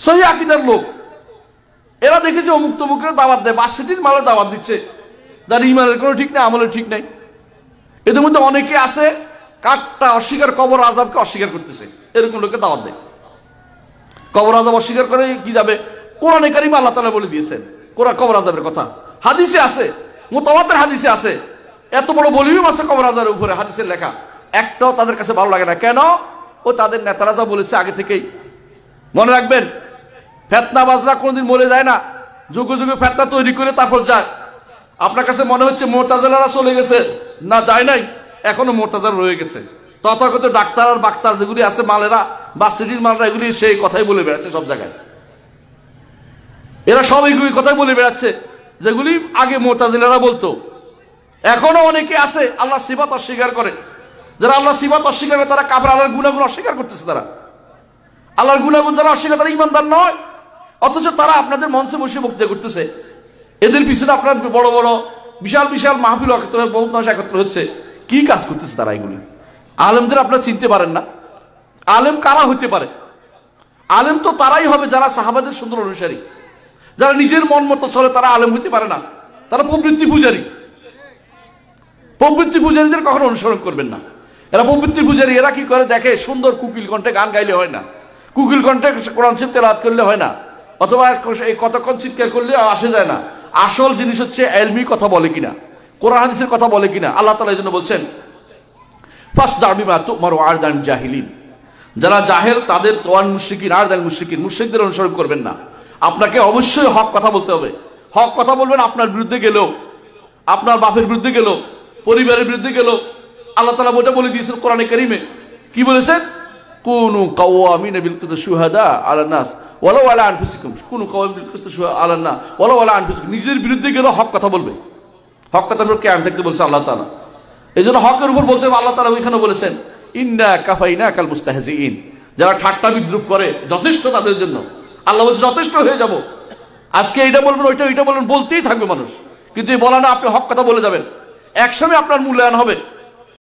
সহি আকিদার লোক। এরা দেখেছে অমুক তমুকের দাওয়াত দেয়, বাসিটির মালের দাওয়াত দিচ্ছে। যার ইমানের কোনো ঠিক নাই, আমলের ঠিক নাই। এদের মধ্যে অনেকে আছে, কাঠটা অস্বীকার, কবর আজাবকে অস্বীকার করতেছে। এরকম লোকের দাওয়াত দেয়। কবর আজাব অস্বীকার করে কি যাবে? কোরআনে কারিমা আল্লাহ তালা বলে দিয়েছেন। কোরআন কবর আজাবের কথা। হাদিসে আছে, মোতাবাতের হাদিসে আছে। এত বড় বলিউম আছে কবর আজাবের উপরে, হাদিসের লেখা। একটাও তাদের কাছে ভালো লাগে না। কেন? ও তাদের নেতারা যা বলেছে আগে থেকেই। মনে রাখবেন ফেতনা বাজরা কোনোদিন মরে যায় না। যুগে যুগে ফেতনা তৈরি করে তারপর যায়। আপনার কাছে মনে হচ্ছে মোরতাজালারা চলে গেছে। না, যায় নাই। এখনও মোরতাজার রয়ে গেছে। তথাগত ডাক্তার আর বাক্তার যেগুলি আছে মালেরা, বা সিটির মালরা, এগুলি সেই কথাই বলে বেড়াচ্ছে সব জায়গায়। এরা সব এগুলি কথাই বলে বেড়াচ্ছে, যেগুলি আগে মোরতাজিলারা বলতো। এখনও অনেকে আছে, আল্লাহ সিবাত অস্বীকার করে। যারা আল্লাহ সিবাত অস্বীকার করে, তারা কাপড় আল্লাহর গুণাগুণ অস্বীকার করতেছে তারা। আল্লাহর গুণাগুণ যারা অস্বীকার তারা ইমানদার নয়। অথচ তারা আপনাদের মঞ্চে বসে বক্তৃতা করতেছে। এদের পিছনে আপনার বড় বড় বিশাল বিশাল মাহফিল একত্র হচ্ছে। কি কাজ করতেছে তারা এগুলি? আলেমদের আপনারা চিনতে পারেন না। আলেম কারা হতে পারে? আলেম তো তারাই হবে যারা সাহাবাদের সুন্দর অনুসারী। যারা নিজের মন মতো চলে তারা আলেম হতে পারে না। তারা প্রবৃত্তি পূজারী। প্রবৃত্তি পূজারীদের কখনো অনুসরণ করবেন না। এরা প্রবৃত্তি পূজারী, এরা কি করে দেখে? সুন্দর কুকিল কণ্ঠে গান গাইলে হয় না। কুকিল কণ্ঠে কোরআন শিব তেলাত করলে হয় না। অথবা এই কতক্ষণ চিৎকার করলে আসে যায় না। আসল জিনিস হচ্ছে এলমি কথা বলে কিনা, কোরআন হাদিসের কথা বলে কিনা, আল্লাহ তালা এই জন্য বলছেন ফার্স্ট মা তোমার আর দান জাহিলিন। যারা জাহেল, তাদের তোয়ান মুশ্রিকিন আর দান মুশ্রিকিন, মুশ্রিকদের অনুসরণ করবেন না। আপনাকে অবশ্যই হক কথা বলতে হবে। হক কথা বলবেন আপনার বিরুদ্ধে গেলেও, আপনার বাপের বিরুদ্ধে গেল পরিবারের বিরুদ্ধে গেল আল্লাহ তালা বইটা বলে দিয়েছেন কোরআনে কারিমে। কি বলেছেন? কুনু কাওয়ামিন বিল কিসত শুহাদা আলা নাস ওয়ালাউ আলা আনফুসিকুম কুনু কাওয়ামিন বিল কিসত আলা নাস ওয়ালাউ আলা আনফুসিকুম নিজের বিরুদ্ধে গেল হক কথা বলবে। হক কথা বলবে কেমন থাকতে বলছে আল্লাহ তাআলা। এই জন্য হকের উপর বলতে আল্লাহ তাআলা ওইখানে বলেছেন, ইন্না কাফাইনা কাল মুস্তাহজিইন। যারা ঠাট্টা বিদ্রুপ করে, যথেষ্ট তাদের জন্য। আল্লাহ বলছে, যথেষ্ট হয়ে যাব। আজকে এটা বলবেন, ওইটা ওইটা বলবেন, বলতেই থাকবে মানুষ। কিন্তু বলা না, আপনি হক কথা বলে যাবেন। একসময় আপনার মূল্যায়ন হবে।